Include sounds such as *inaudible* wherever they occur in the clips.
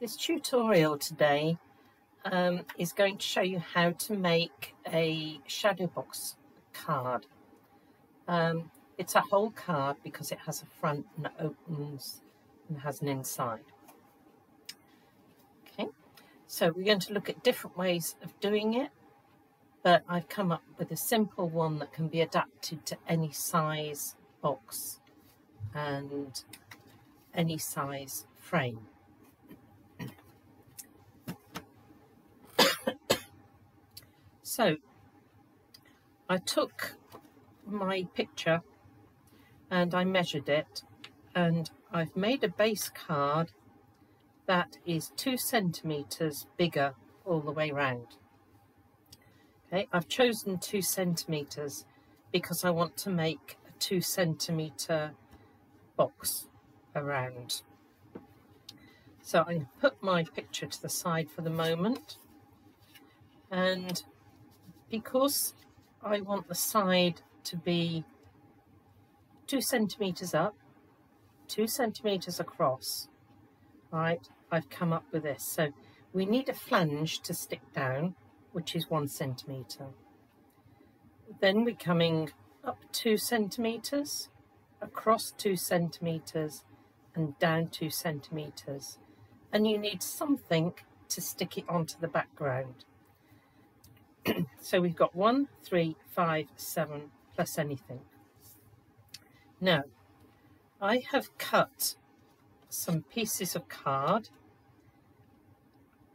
This tutorial today um, is going to show you how to make a shadow box card. Um, it's a whole card because it has a front and it opens and has an inside. Okay, so we're going to look at different ways of doing it, but I've come up with a simple one that can be adapted to any size box and any size frame. So I took my picture and I measured it and I've made a base card that is two centimetres bigger all the way round. Okay, I've chosen two centimetres because I want to make a two centimetre box around. So I put my picture to the side for the moment and because I want the side to be two centimetres up, two centimetres across, right, I've come up with this. So we need a flange to stick down, which is one centimetre. Then we're coming up two centimetres, across two centimetres, and down two centimetres. And you need something to stick it onto the background. *clears throat* so we've got one, three, five, seven, plus anything. Now, I have cut some pieces of card,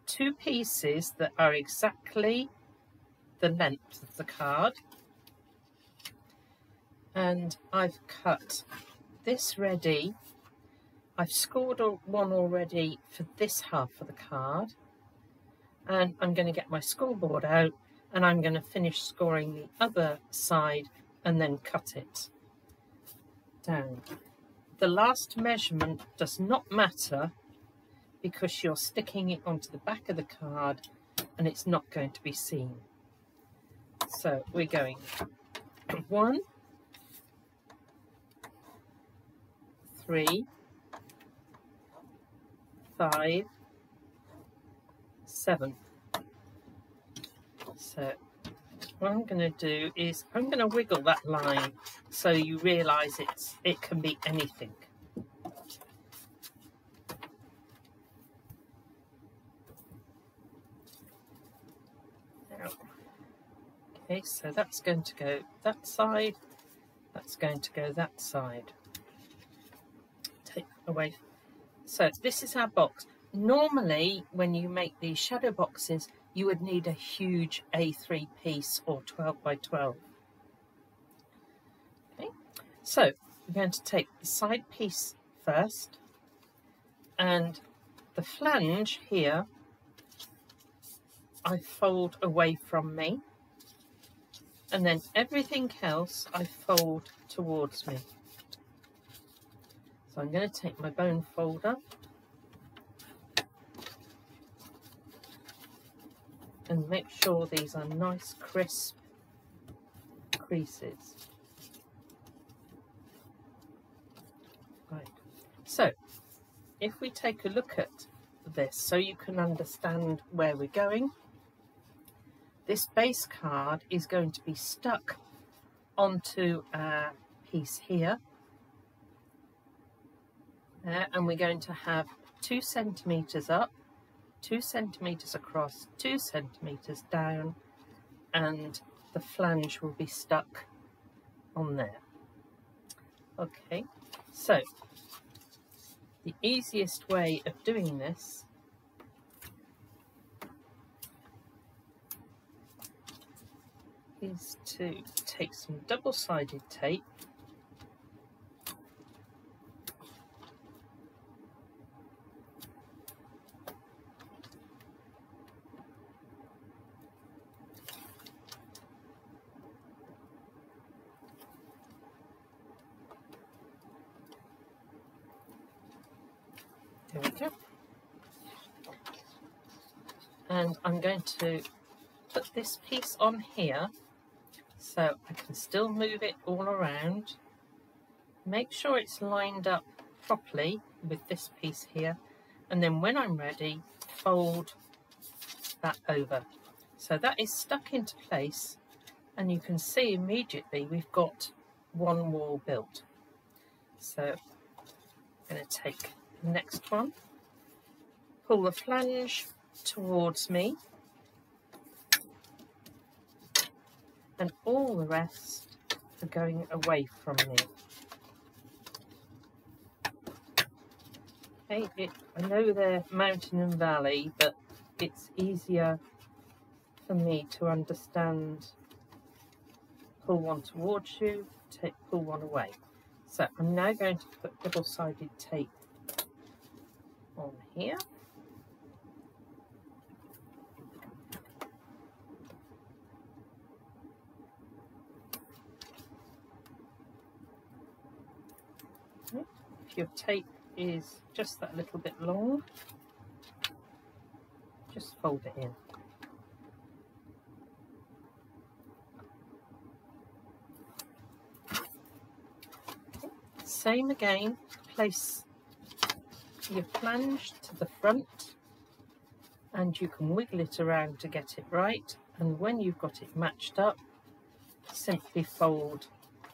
two pieces that are exactly the length of the card, and I've cut this ready. I've scored one already for this half of the card, and I'm going to get my scoreboard out and I'm going to finish scoring the other side and then cut it down. The last measurement does not matter because you're sticking it onto the back of the card and it's not going to be seen. So we're going *clears throat* one, three, five, seven. So what I'm going to do is I'm going to wiggle that line so you realise it's it can be anything. Okay, so that's going to go that side, that's going to go that side. Take away. So this is our box. Normally, when you make these shadow boxes, you would need a huge A3 piece or 12 by 12. Okay, so we're going to take the side piece first and the flange here I fold away from me and then everything else I fold towards me. So I'm going to take my bone folder and make sure these are nice crisp creases. Right, so if we take a look at this so you can understand where we're going, this base card is going to be stuck onto a piece here. Uh, and we're going to have two centimetres up two centimetres across, two centimetres down, and the flange will be stuck on there. Okay, so the easiest way of doing this is to take some double-sided tape There we go. And I'm going to put this piece on here so I can still move it all around. Make sure it's lined up properly with this piece here. And then when I'm ready fold that over. So that is stuck into place and you can see immediately we've got one wall built. So I'm going to take the next one pull the flange towards me and all the rest are going away from me. Okay, it, I know they're mountain and valley, but it's easier for me to understand pull one towards you, take, pull one away. So I'm now going to put double-sided tape on here. Your tape is just that little bit long, just fold it in. Same again, place your flange to the front and you can wiggle it around to get it right and when you've got it matched up simply fold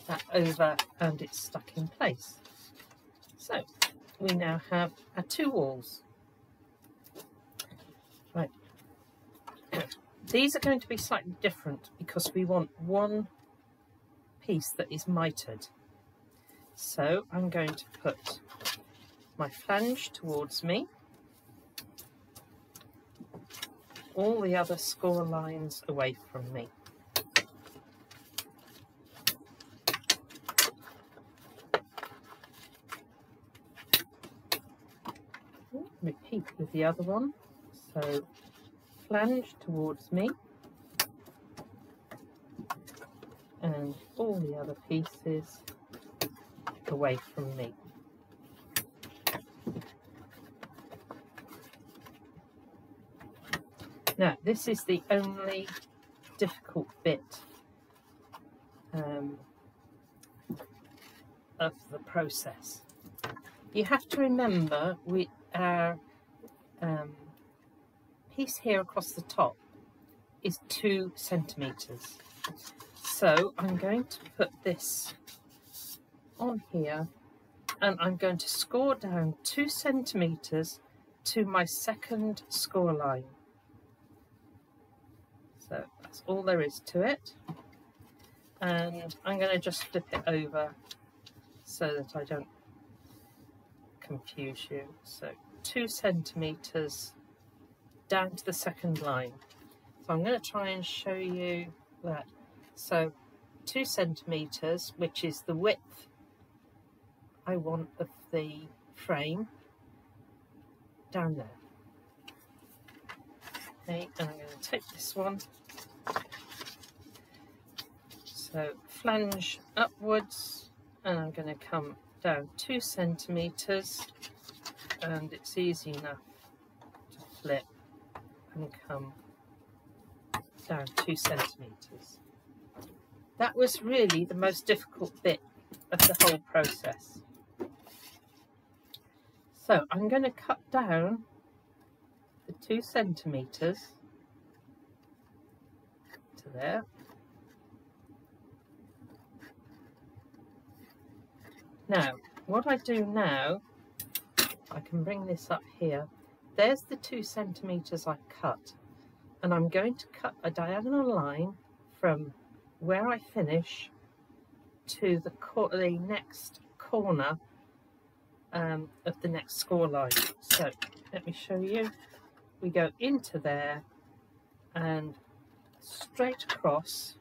that over and it's stuck in place. So we now have our two walls. Right. *coughs* These are going to be slightly different because we want one piece that is mitered. So I'm going to put my flange towards me, all the other score lines away from me. repeat with the other one. So flange towards me and all the other pieces away from me. Now this is the only difficult bit um, of the process. You have to remember we our um, piece here across the top is two centimetres. So I'm going to put this on here and I'm going to score down two centimetres to my second score line. So that's all there is to it. And I'm going to just flip it over so that I don't confuse you. So two centimetres down to the second line. So I'm going to try and show you that. So two centimetres, which is the width I want of the frame, down there. Okay, and I'm going to take this one. So flange upwards, and I'm going to come down two centimetres and it's easy enough to flip and come down two centimetres. That was really the most difficult bit of the whole process. So I'm going to cut down the two centimetres to there Now, what I do now, I can bring this up here. There's the two centimetres I cut. And I'm going to cut a diagonal line from where I finish to the, the next corner um, of the next score line. So let me show you. We go into there and straight across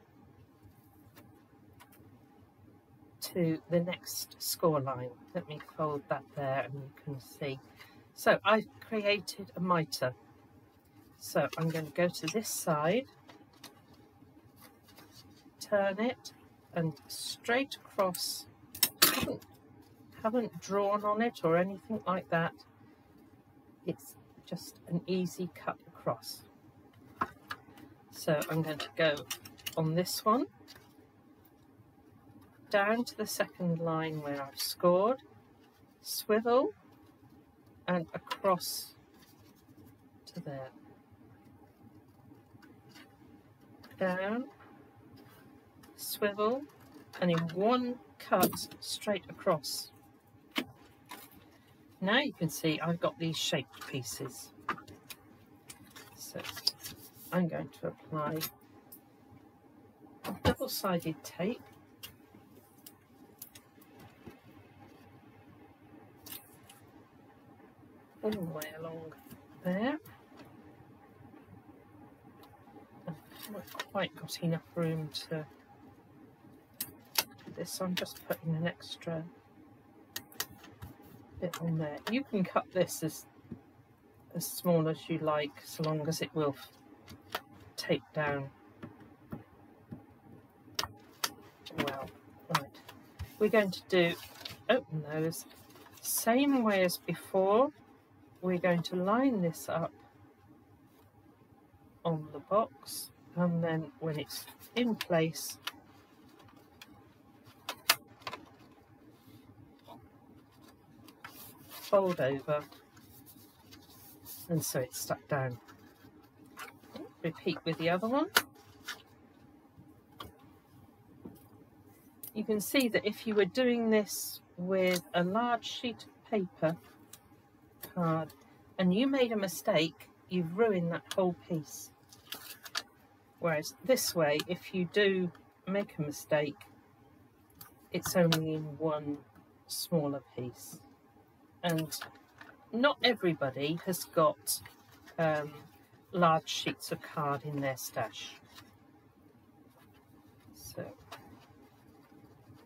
to the next score line. Let me fold that there and you can see. So I've created a mitre. So I'm going to go to this side, turn it and straight across. Haven't, haven't drawn on it or anything like that. It's just an easy cut across. So I'm going to go on this one down to the second line where I've scored, swivel and across to there. Down, swivel, and in one cut straight across. Now you can see I've got these shaped pieces. So I'm going to apply double-sided tape all the way along there. I've not quite got enough room to this, so I'm just putting an extra bit on there. You can cut this as as small as you like, so long as it will tape down well. Right, we're going to do oh, open those same way as before we're going to line this up on the box and then when it's in place fold over and so it's stuck down. Repeat with the other one. You can see that if you were doing this with a large sheet of paper card and you made a mistake, you've ruined that whole piece. Whereas this way, if you do make a mistake, it's only in one smaller piece. And not everybody has got um, large sheets of card in their stash. So,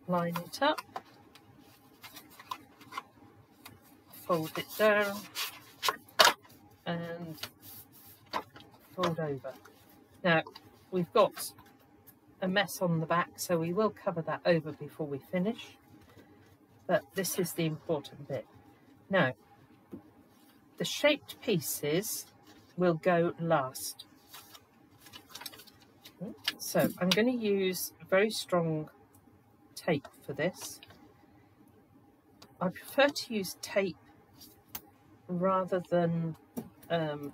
line it up. Fold it down and fold over. Now we've got a mess on the back so we will cover that over before we finish but this is the important bit. Now the shaped pieces will go last. So I'm going to use very strong tape for this. I prefer to use tape rather than um,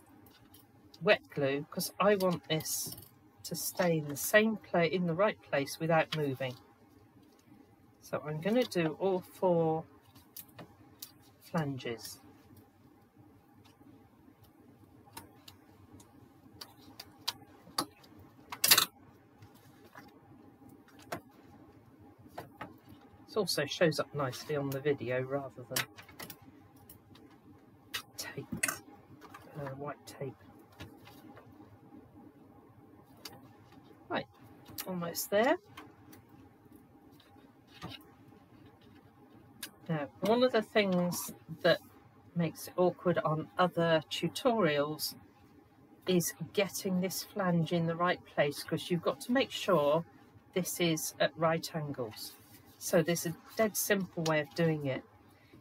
wet glue because I want this to stay in the same place, in the right place without moving. So I'm going to do all four flanges. It also shows up nicely on the video rather than uh, white tape. Right, almost there. Now, one of the things that makes it awkward on other tutorials is getting this flange in the right place because you've got to make sure this is at right angles. So there's a dead simple way of doing it.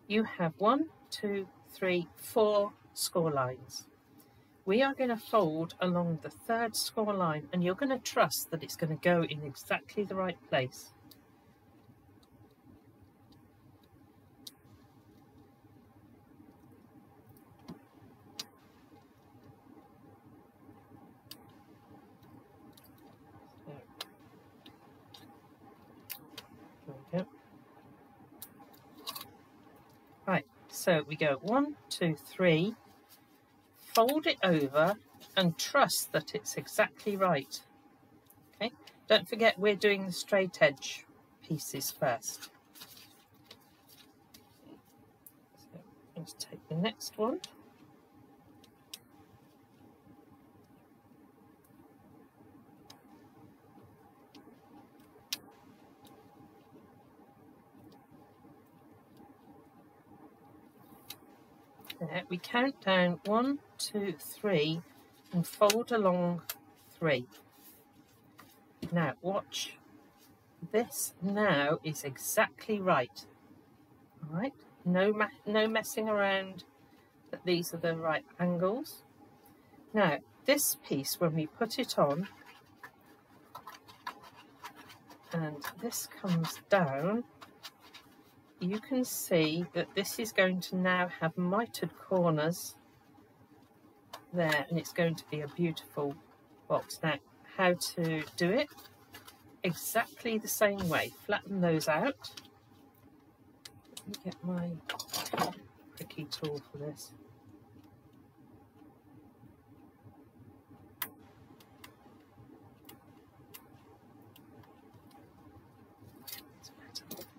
You have one, two, three, four score lines. We are going to fold along the third score line and you're going to trust that it's going to go in exactly the right place. Right, so we go one, two, three, fold it over and trust that it's exactly right. Okay, don't forget we're doing the straight edge pieces first. So let's take the next one. There, we count down one, two, three, and fold along three. Now, watch. This now is exactly right. All right, no, no messing around that these are the right angles. Now, this piece, when we put it on, and this comes down, you can see that this is going to now have mitered corners there and it's going to be a beautiful box. Now, how to do it? Exactly the same way. Flatten those out. Let me get my pricky tool for this.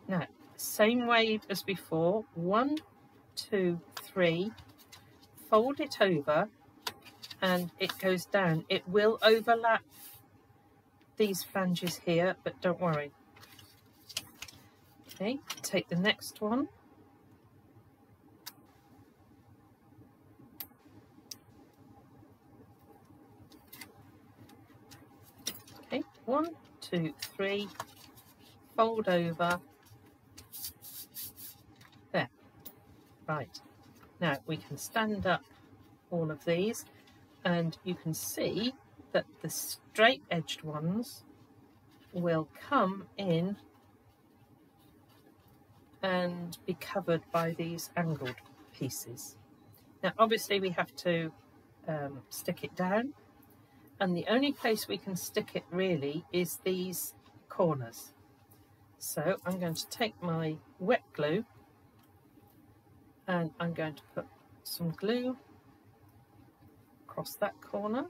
Now, same way as before, one, two, three, fold it over and it goes down. It will overlap these flanges here, but don't worry. Okay, take the next one. Okay, one, two, three, fold over There, Right, now we can stand up all of these and you can see that the straight edged ones will come in and be covered by these angled pieces. Now obviously we have to um, stick it down and the only place we can stick it really is these corners. So I'm going to take my wet glue and I'm going to put some glue across that corner.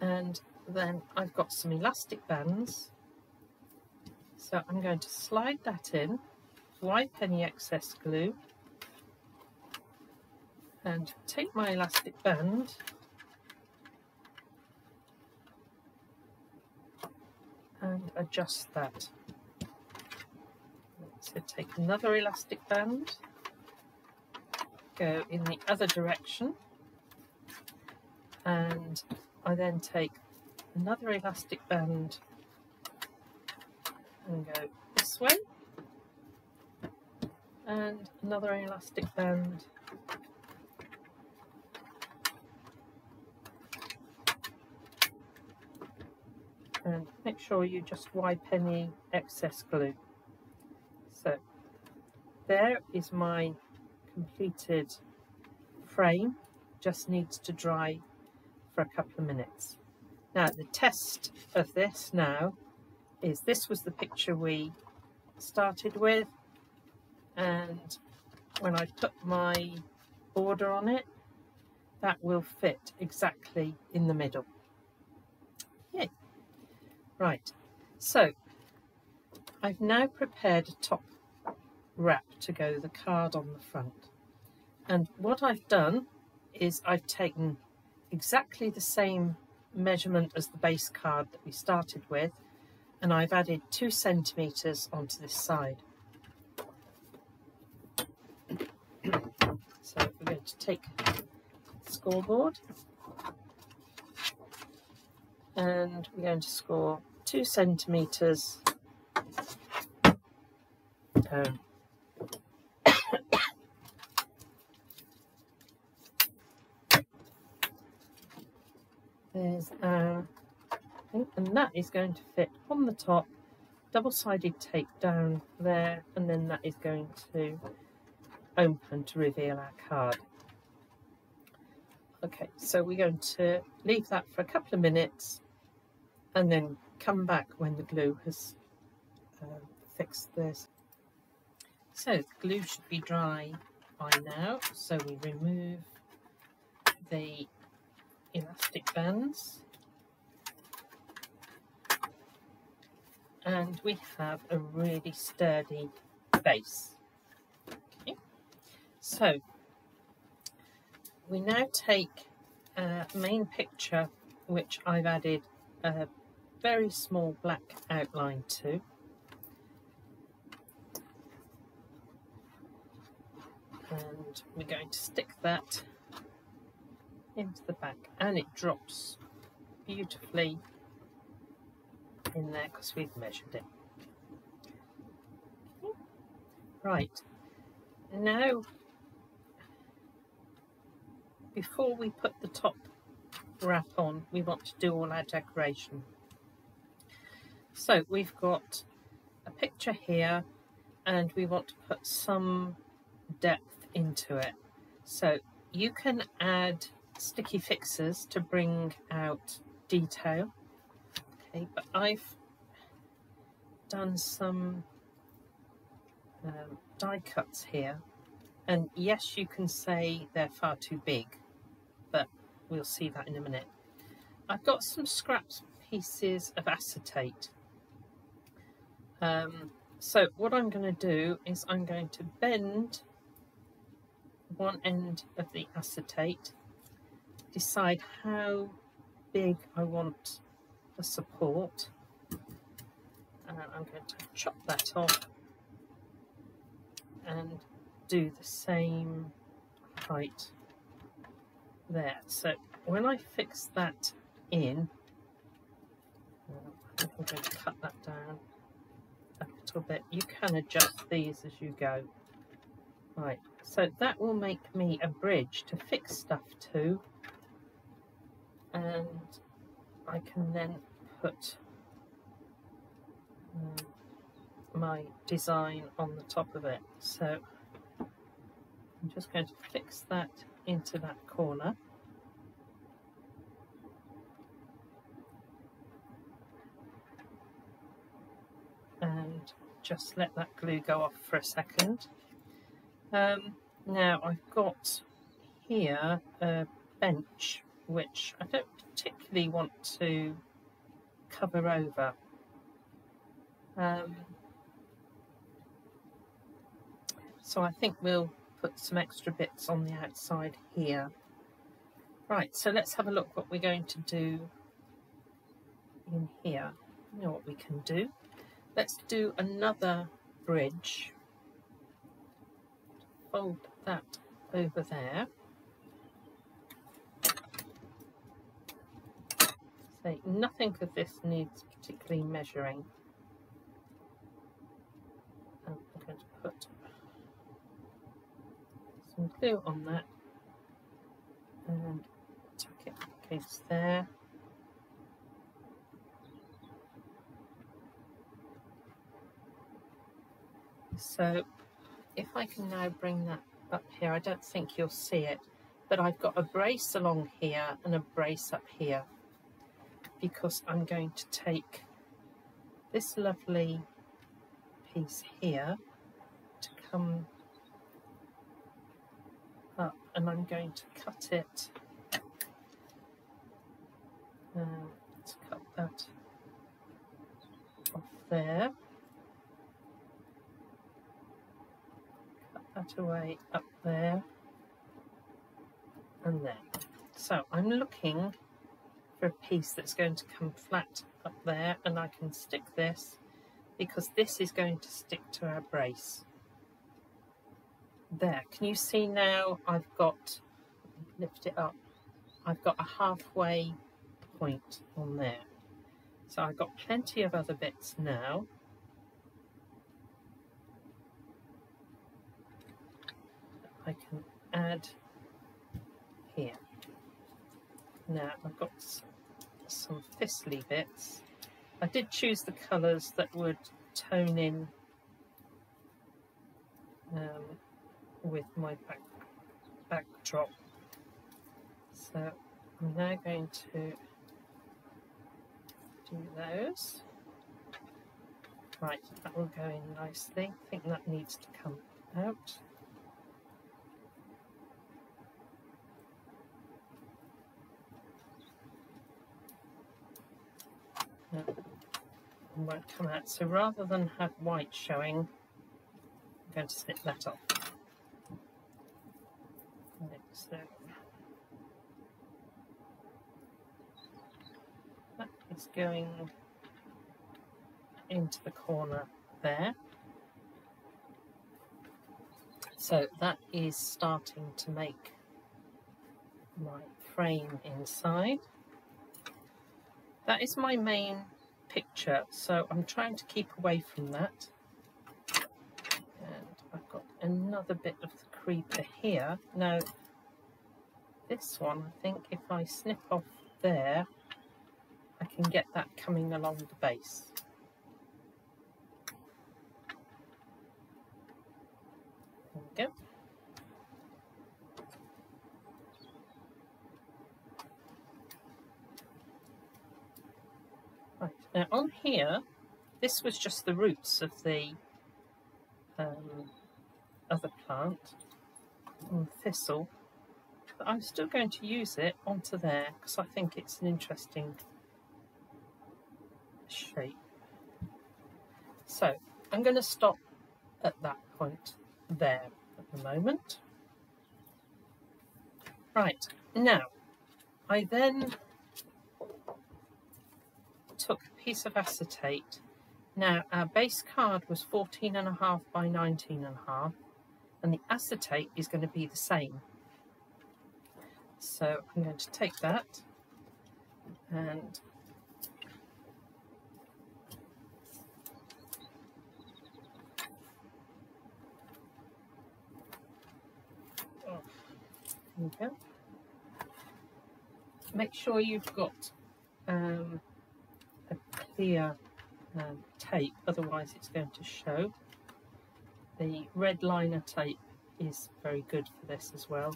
And then I've got some elastic bands. So I'm going to slide that in wipe any excess glue and take my elastic band and adjust that. So take another elastic band, go in the other direction, and I then take another elastic band and go this way, and another elastic band and make sure you just wipe any excess glue. So there is my completed frame, just needs to dry for a couple of minutes. Now the test of this now is this was the picture we started with and when I put my border on it that will fit exactly in the middle. Right, so I've now prepared a top wrap to go the card on the front. And what I've done is I've taken exactly the same measurement as the base card that we started with and I've added two centimetres onto this side. So we're going to take the scoreboard and we're going to score two centimetres down. There's our thing, and that is going to fit on the top, double-sided tape down there, and then that is going to open to reveal our card. Okay, so we're going to leave that for a couple of minutes and then come back when the glue has uh, fixed this. So the glue should be dry by now, so we remove the elastic bands and we have a really sturdy base. Okay. So we now take a main picture which I've added a very small black outline too. And we're going to stick that into the back and it drops beautifully in there because we've measured it. Right, now before we put the top wrap on we want to do all our decoration. So we've got a picture here and we want to put some depth into it. So you can add sticky fixes to bring out detail. Okay, but I've done some um, die cuts here and yes you can say they're far too big but we'll see that in a minute. I've got some scraps pieces of acetate um, so what I'm going to do is I'm going to bend one end of the acetate, decide how big I want the support, and I'm going to chop that off and do the same height there. So when I fix that in, I'm going to cut that down little bit. You can adjust these as you go. Right, so that will make me a bridge to fix stuff to. And I can then put um, my design on the top of it. So I'm just going to fix that into that corner. and just let that glue go off for a second. Um, now I've got here a bench which I don't particularly want to cover over. Um, so I think we'll put some extra bits on the outside here. Right, so let's have a look what we're going to do in here. You know what we can do. Let's do another bridge. Fold that over there. So nothing of this needs particularly measuring. And I'm going to put some glue on that and tuck it against there. So if I can now bring that up here, I don't think you'll see it, but I've got a brace along here and a brace up here because I'm going to take this lovely piece here to come up and I'm going to cut it uh, let's cut that off there away up there and there. So I'm looking for a piece that's going to come flat up there and I can stick this because this is going to stick to our brace. There, can you see now I've got, lift it up, I've got a halfway point on there. So I've got plenty of other bits now. I can add here. Now I've got some thistly bits. I did choose the colours that would tone in um, with my back backdrop. So I'm now going to do those. Right, that will go in nicely. I think that needs to come out. Won't come out. So rather than have white showing, I'm going to snip that off. Right, so that is going into the corner there. So that is starting to make my frame inside. That is my main picture, so I'm trying to keep away from that. And I've got another bit of the creeper here. Now, this one, I think if I snip off there, I can get that coming along the base. There we go. Right, now on here, this was just the roots of the um, other plant, thistle, but I'm still going to use it onto there because I think it's an interesting shape. So I'm going to stop at that point there at the moment. Right, now I then took a piece of acetate. Now our base card was 14 and a half by 19 and a half and the acetate is going to be the same. So I'm going to take that and. Make sure you've got um, clear um, tape, otherwise it's going to show. The red liner tape is very good for this as well.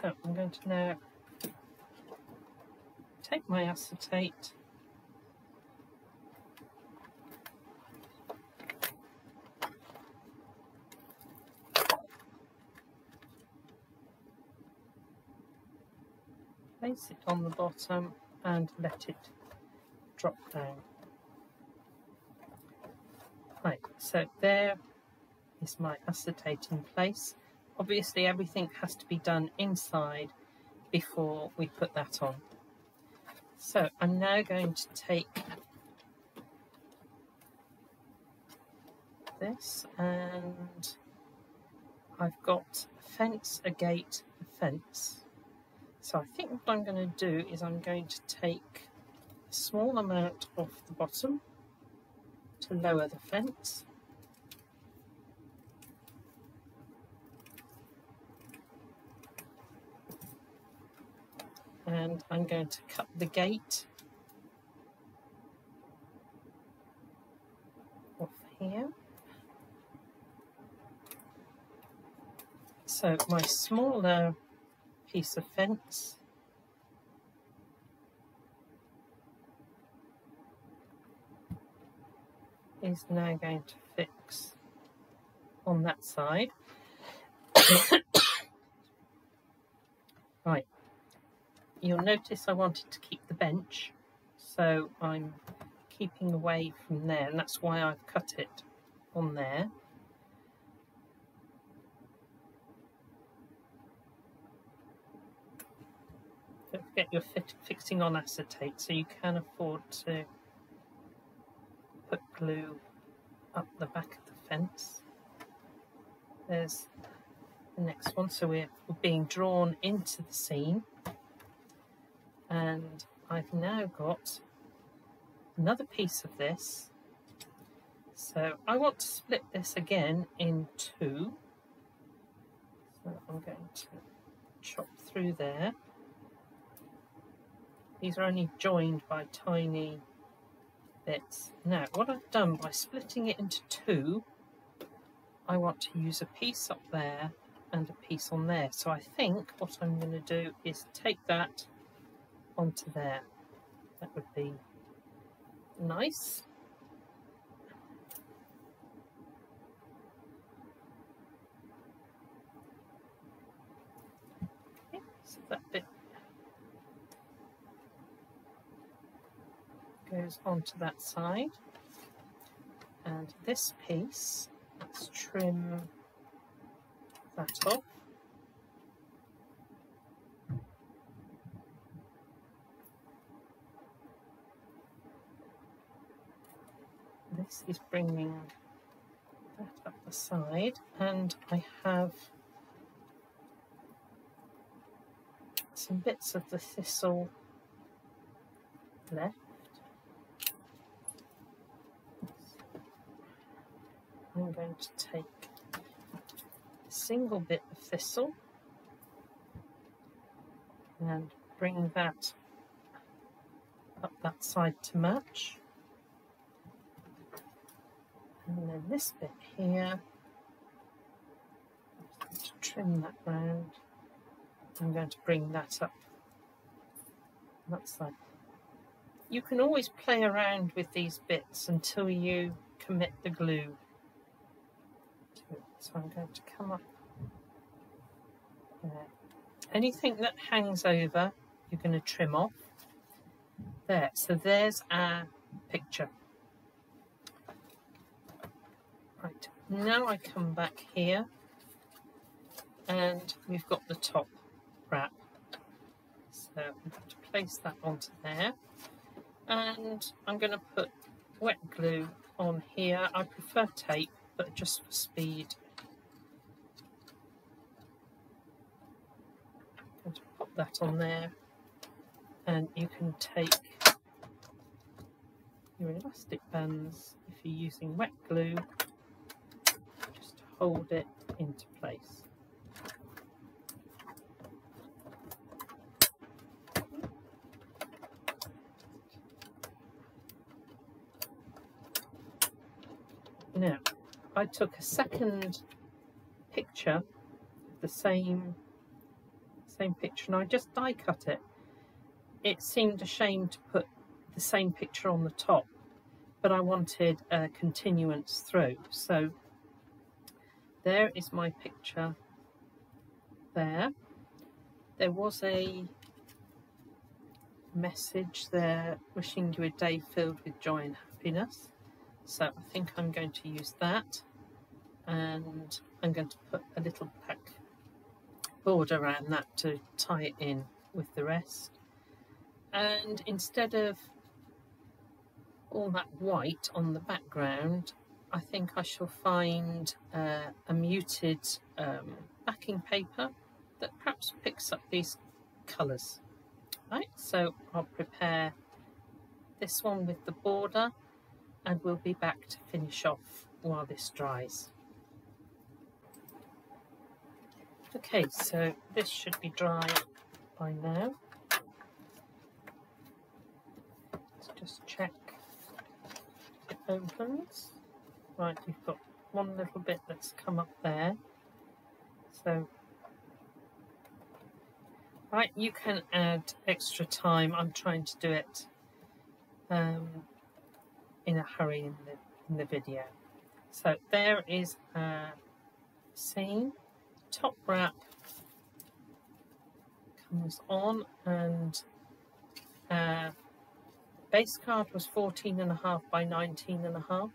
So I'm going to now take my acetate place it on the bottom and let it drop down. Right, so there is my acetate in place. Obviously everything has to be done inside before we put that on. So I'm now going to take this and I've got a fence, a gate, a fence. So I think what I'm going to do is I'm going to take a small amount off the bottom to lower the fence and I'm going to cut the gate off here. So my smaller piece of fence is now going to fix on that side. *coughs* right, You'll notice I wanted to keep the bench, so I'm keeping away from there, and that's why I've cut it on there. Don't forget you're fixing on acetate, so you can afford to put glue up the back of the fence. There's the next one, so we're being drawn into the scene and I've now got another piece of this. So I want to split this again in two. So I'm going to chop through there. These are only joined by tiny bits. Now what I've done by splitting it into two I want to use a piece up there and a piece on there. So I think what I'm going to do is take that onto there. That would be nice. Okay, so that bit goes onto that side. And this piece, let's trim that off. Is bringing that up the side and I have some bits of the thistle left. I'm going to take a single bit of thistle and bring that up that side to match. And then this bit here, to trim that round. I'm going to bring that up that side. You can always play around with these bits until you commit the glue So I'm going to come up there. Anything that hangs over, you're going to trim off. There, so there's our picture. Right, now I come back here and we've got the top wrap. So I'm going to place that onto there and I'm going to put wet glue on here. I prefer tape, but just for speed. I'm going to pop that on there and you can take your elastic bands if you're using wet glue hold it into place. Now, I took a second picture, the same same picture, and I just die cut it. It seemed a shame to put the same picture on the top, but I wanted a continuance through. So there is my picture there. There was a message there wishing you a day filled with joy and happiness. So I think I'm going to use that and I'm going to put a little black border around that to tie it in with the rest. And instead of all that white on the background, I think I shall find uh, a muted um, backing paper that perhaps picks up these colours. Right, so I'll prepare this one with the border and we'll be back to finish off while this dries. Okay, so this should be dry by now. Let's just check it opens. Right, you've got one little bit that's come up there. So, right, you can add extra time. I'm trying to do it um, in a hurry in the, in the video. So there is a scene, top wrap comes on and uh, base card was 14 and a half by 19 and a half.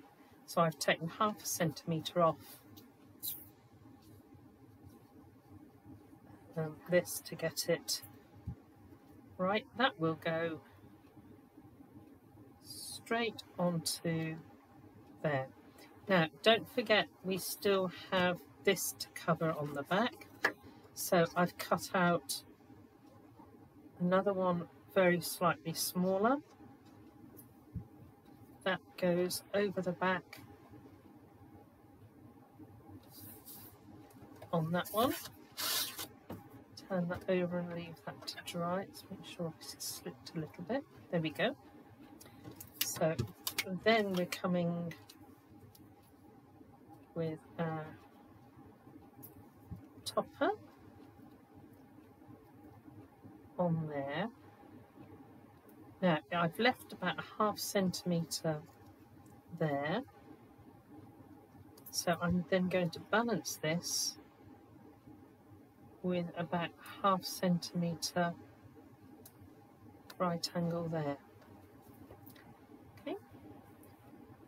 So I've taken half a centimetre off um, this to get it right. That will go straight onto there. Now, don't forget we still have this to cover on the back. So I've cut out another one very slightly smaller. Goes over the back on that one. Turn that over and leave that to dry. Let's make sure it's slipped a little bit. There we go. So then we're coming with a topper on there. Now I've left about a half centimetre there. So I'm then going to balance this with about half centimetre right angle there. Okay.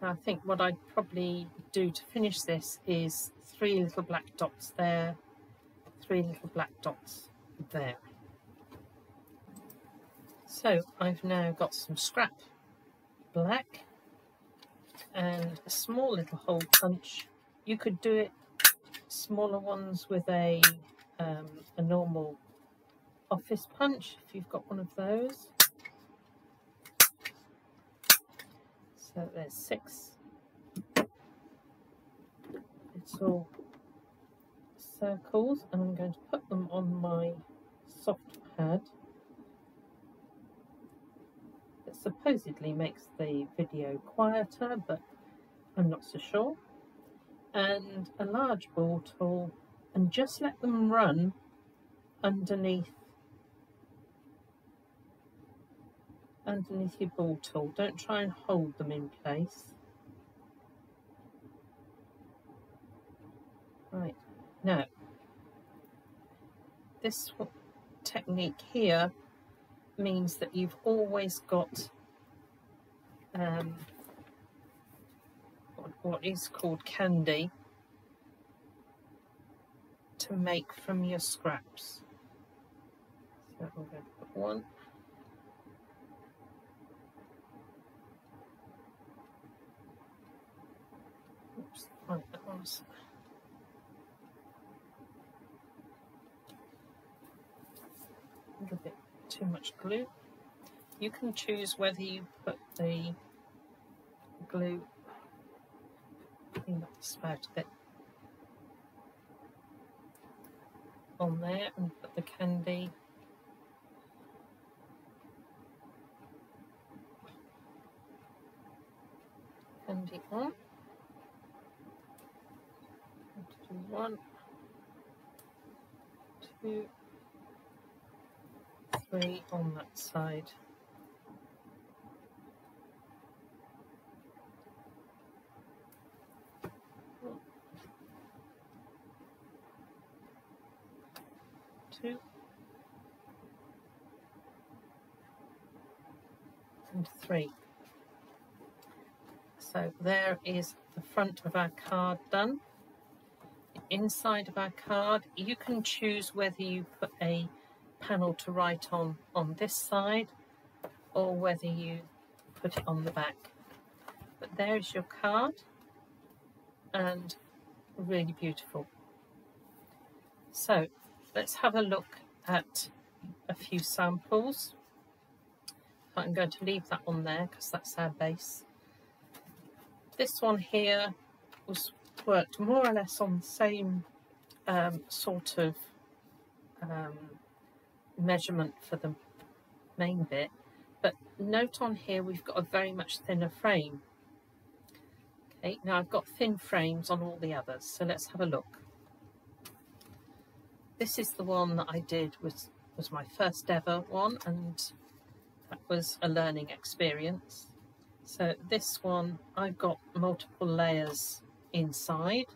Now I think what I'd probably do to finish this is three little black dots there, three little black dots there. So I've now got some scrap black and a small little hole punch. You could do it smaller ones with a, um, a normal office punch if you've got one of those. So there's six little circles and I'm going to put them on my soft pad. It supposedly makes the video quieter but I'm not so sure. And a large ball tool and just let them run underneath underneath your ball tool. Don't try and hold them in place. Right, now this technique here means that you've always got um, what is called candi to make from your scraps. So I'm going to put one. Oops, right, that was. A little bit too much glue. You can choose whether you put the glue, up the spout a bit, on there and put the candi candi on. One, two, three on that side. Two and three. So there is the front of our card done. inside of our card, you can choose whether you put a panel to write on on this side or whether you put it on the back. But there's your card and really beautiful. So let's have a look at a few samples. I'm going to leave that on there because that's our base. This one here was worked more or less on the same um, sort of um, measurement for the main bit but note on here we've got a very much thinner frame. Okay now I've got thin frames on all the others so let's have a look. This is the one that I did was was my first ever one and that was a learning experience. So this one I've got multiple layers inside.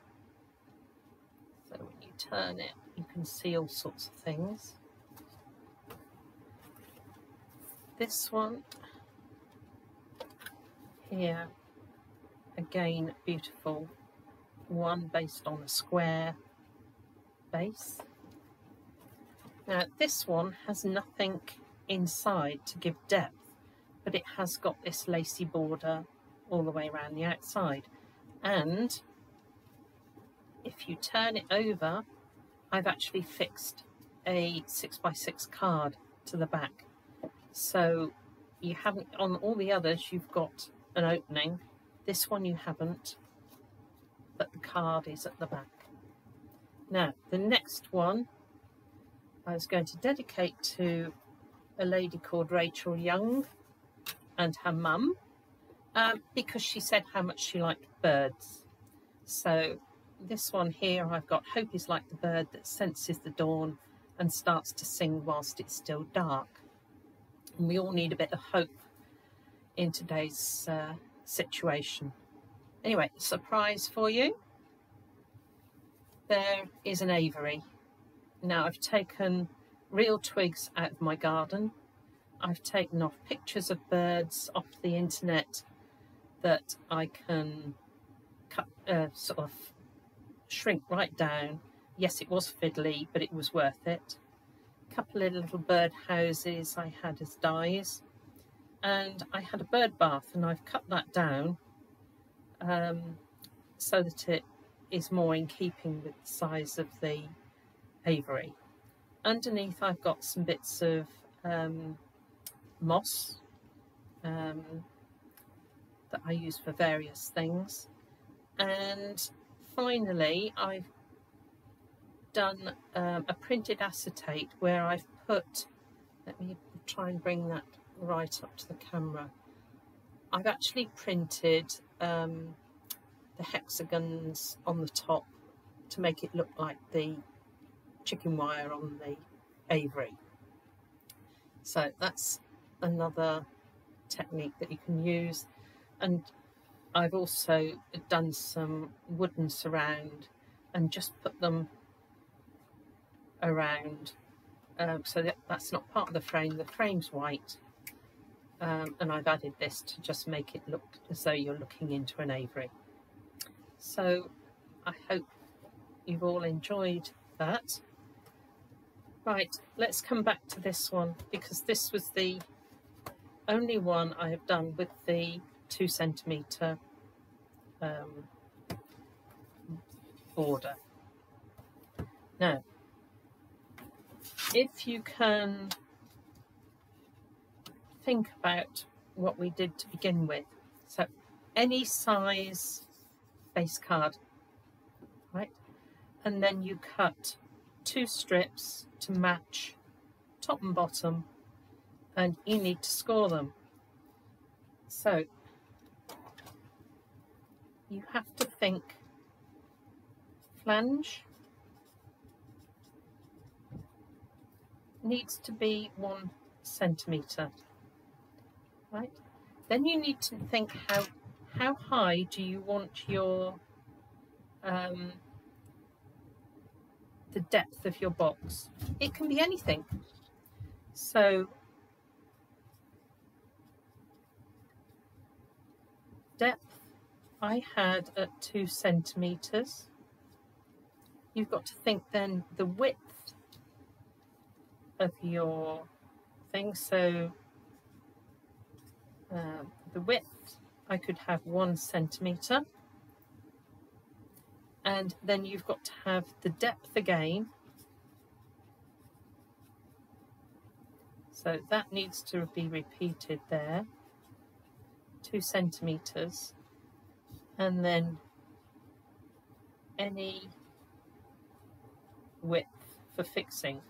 So when you turn it you can see all sorts of things this one here. Again beautiful. One based on a square base. Now this one has nothing inside to give depth but it has got this lacy border all the way around the outside. And if you turn it over I've actually fixed a 6x6 card to the back so you haven't, on all the others, you've got an opening. This one you haven't, but the card is at the back. Now, the next one I was going to dedicate to a lady called Rachel Young and her mum um, because she said how much she liked birds. So this one here I've got Hope is like the bird that senses the dawn and starts to sing whilst it's still dark. And we all need a bit of hope in today's uh, situation. Anyway, surprise for you. There is an aviary. Now I've taken real twigs out of my garden. I've taken off pictures of birds off the internet that I can cut, uh, sort of shrink right down. Yes, it was fiddly, but it was worth it couple of little bird houses I had as dies and I had a bird bath and I've cut that down um, so that it is more in keeping with the size of the aviary. Underneath I've got some bits of um, moss, um, that I use for various things. And finally, I've done um, a printed acetate where I've put, let me try and bring that right up to the camera. I've actually printed um, the hexagons on the top to make it look like the chicken wire on the aviary. So that's another technique that you can use. And I've also done some wooden surround and just put them around um, so that, that's not part of the frame. The frame's white um, and I've added this to just make it look as though you're looking into an aviary. So I hope you've all enjoyed that. Right, let's come back to this one because this was the only one I have done with the two centimetre um, border. Now, if you can think about what we did to begin with, so any size base card, right? And then you cut two strips to match top and bottom and you need to score them. So you have to think flange needs to be one centimetre, right? Then you need to think how how high do you want your um, the depth of your box. It can be anything. So depth I had at two centimeters. You've got to think then the width of your thing. So uh, the width I could have one centimeter. And then you've got to have the depth again. So that needs to be repeated there. Two centimeters. And then any width for fixing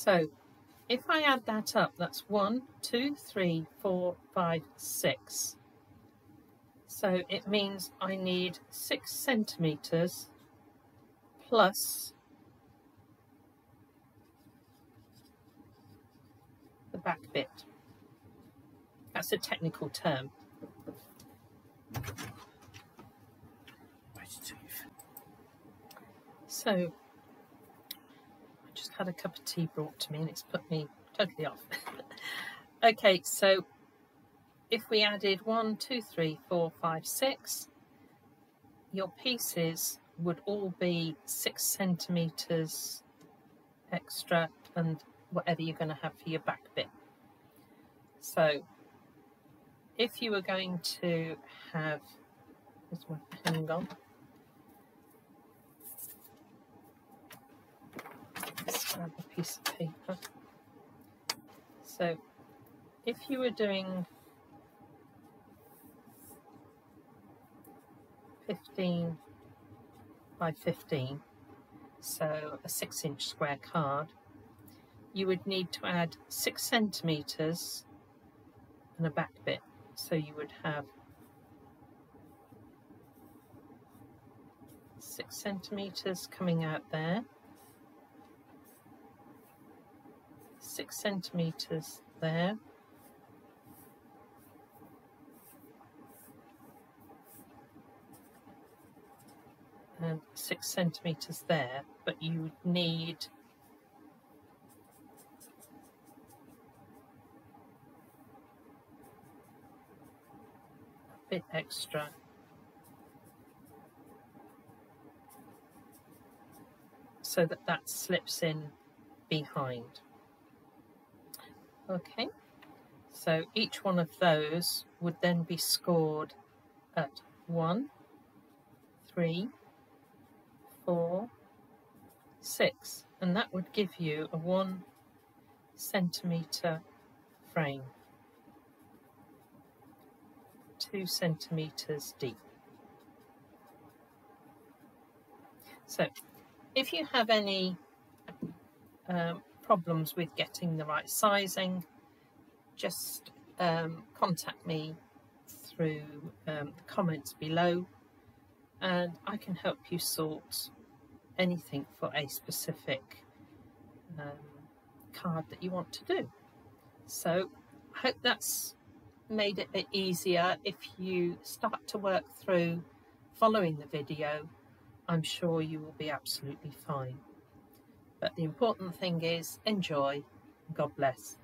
so if I add that up, that's one, two, three, four, five, six. So it means I need six centimetres plus the back bit. That's a technical term. So had a cup of tea brought to me and it's put me totally off. *laughs* okay, so if we added one, two, three, four, five, six, your pieces would all be six centimetres extra and whatever you're going to have for your back bit. So if you were going to have, where's my pen gone? Grab a piece of paper. So if you were doing 15 by 15, so a 6 inch square card, you would need to add 6 centimetres and a back bit. So you would have 6 centimetres coming out there. Six centimeters there. And six centimeters there, but you need a bit extra so that that slips in behind. Okay, so each one of those would then be scored at one, three, four, six, and that would give you a one centimetre frame, two centimetres deep. So if you have any um, problems with getting the right sizing, just um, contact me through um, the comments below and I can help you sort anything for a specific um, card that you want to do. So I hope that's made it a bit easier. If you start to work through following the video, I'm sure you will be absolutely fine. But the important thing is enjoy. God bless.